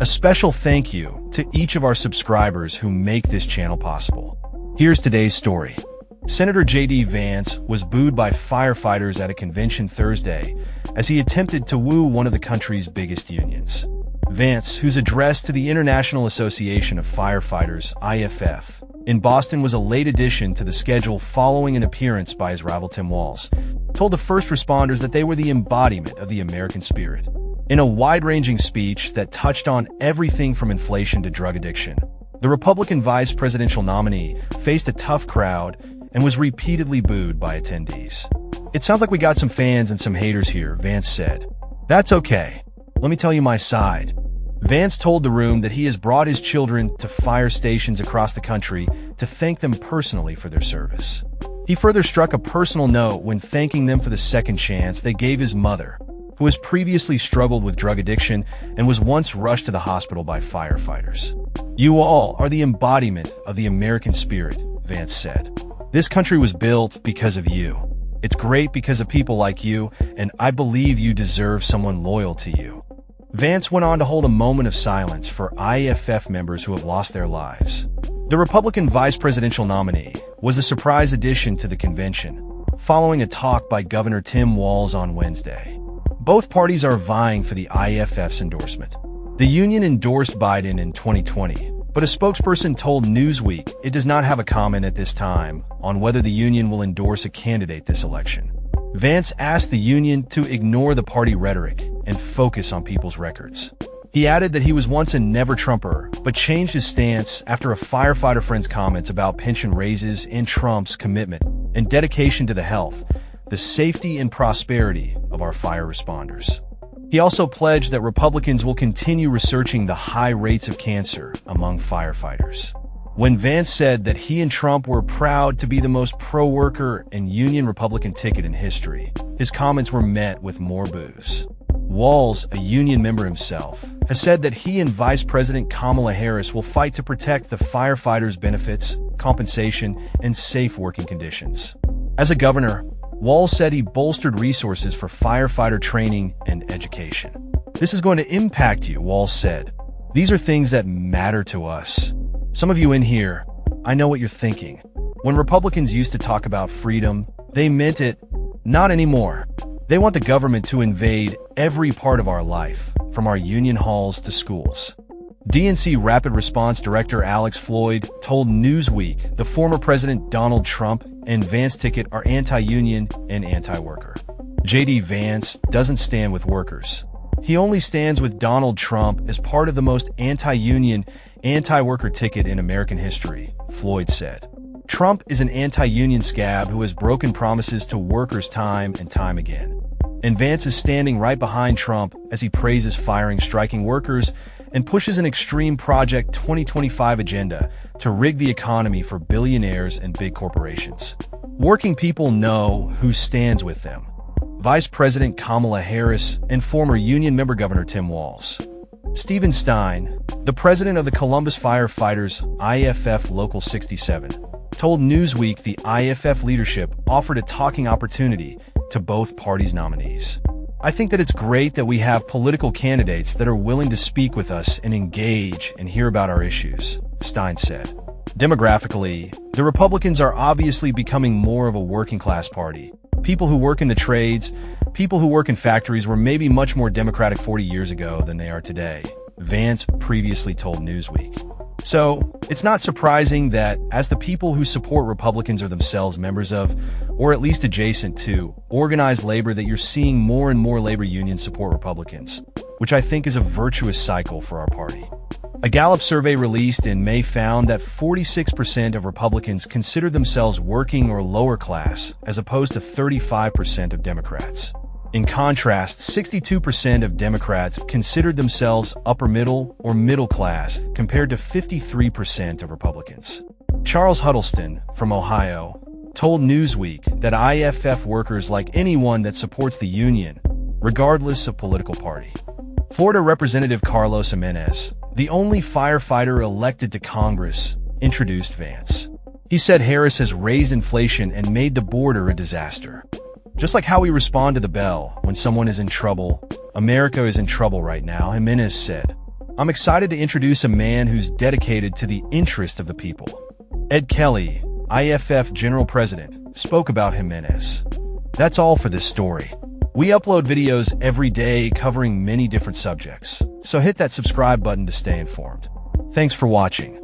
A special thank you to each of our subscribers who make this channel possible. Here's today's story. Senator J.D. Vance was booed by firefighters at a convention Thursday as he attempted to woo one of the country's biggest unions. Vance, whose address to the International Association of Firefighters, IAFF, in Boston was a late addition to the schedule following an appearance by his rival Tim Walz, told the first responders that they were the embodiment of the American spirit. In a wide-ranging speech that touched on everything from inflation to drug addiction, the Republican vice presidential nominee faced a tough crowd and was repeatedly booed by attendees. It sounds like we got some fans and some haters here, Vance said. That's okay. Let me tell you my side. Vance told the room that he has brought his children to fire stations across the country to thank them personally for their service. He further struck a personal note when thanking them for the second chance they gave his mother, who has previously struggled with drug addiction and was once rushed to the hospital by firefighters. You all are the embodiment of the American spirit, Vance said. This country was built because of you. It's great because of people like you, and I believe you deserve someone loyal to you. Vance went on to hold a moment of silence for IAFF members who have lost their lives. The Republican vice presidential nominee was a surprise addition to the convention, following a talk by Governor Tim Walz on Wednesday. Both parties are vying for the IAFF's endorsement. The union endorsed Biden in 2020, but a spokesperson told Newsweek it does not have a comment at this time on whether the union will endorse a candidate this election. Vance asked the union to ignore the party rhetoric and focus on people's records. He added that he was once a never Trumper, but changed his stance after a firefighter friend's comments about pension raises and Trump's commitment and dedication to the health, the safety and prosperity of our fire responders. He also pledged that Republicans will continue researching the high rates of cancer among firefighters. When Vance said that he and Trump were proud to be the most pro-worker and union Republican ticket in history, his comments were met with more boos. Walz, a union member himself, has said that he and Vice President Kamala Harris will fight to protect the firefighters' benefits, compensation, and safe working conditions. As a governor, Walz said he bolstered resources for firefighter training and education. This is going to impact you, Walz said. These are things that matter to us. Some of you in here, I know what you're thinking. When Republicans used to talk about freedom, they meant it. Not anymore. They want the government to invade every part of our life, from our union halls to schools. DNC Rapid Response Director Alex Floyd told Newsweek the former President Donald Trump and Vance ticket are anti-union and anti-worker. J.D. Vance doesn't stand with workers. He only stands with Donald Trump as part of the most anti-union, anti-worker ticket in American history, Floyd said. Trump is an anti-union scab who has broken promises to workers time and time again. And Vance is standing right behind Trump as he praises firing striking workers and pushes an extreme Project 2025 agenda to rig the economy for billionaires and big corporations. Working people know who stands with them. Vice President Kamala Harris and former union member Governor Tim Walz. Stephen Stein, the president of the Columbus Firefighters IAFF Local 67, told Newsweek the IAFF leadership offered a talking opportunity to both parties' nominees. I think that it's great that we have political candidates that are willing to speak with us and engage and hear about our issues, Stein said. Demographically, the Republicans are obviously becoming more of a working class party. People who work in the trades, people who work in factories were maybe much more Democratic 40 years ago than they are today, Vance previously told Newsweek. So, it's not surprising that as the people who support Republicans are themselves members of, or at least adjacent to, organized labor that you're seeing more and more labor unions support Republicans, which I think is a virtuous cycle for our party. A Gallup survey released in May found that 46% of Republicans consider themselves working or lower class, as opposed to 35% of Democrats. In contrast, 62% of Democrats considered themselves upper middle or middle class, compared to 53% of Republicans. Charles Huddleston, from Ohio, told Newsweek that IAFF workers like anyone that supports the union, regardless of political party. Florida Representative Carlos Gimenez, the only firefighter elected to Congress, introduced Vance. He said Harris has raised inflation and made the border a disaster. Just like how we respond to the bell when someone is in trouble, America is in trouble right now, Gimenez said. I'm excited to introduce a man who's dedicated to the interest of the people. Ed Kelly, IAFF General President, spoke about Gimenez. That's all for this story. We upload videos every day covering many different subjects, so hit that subscribe button to stay informed. Thanks for watching.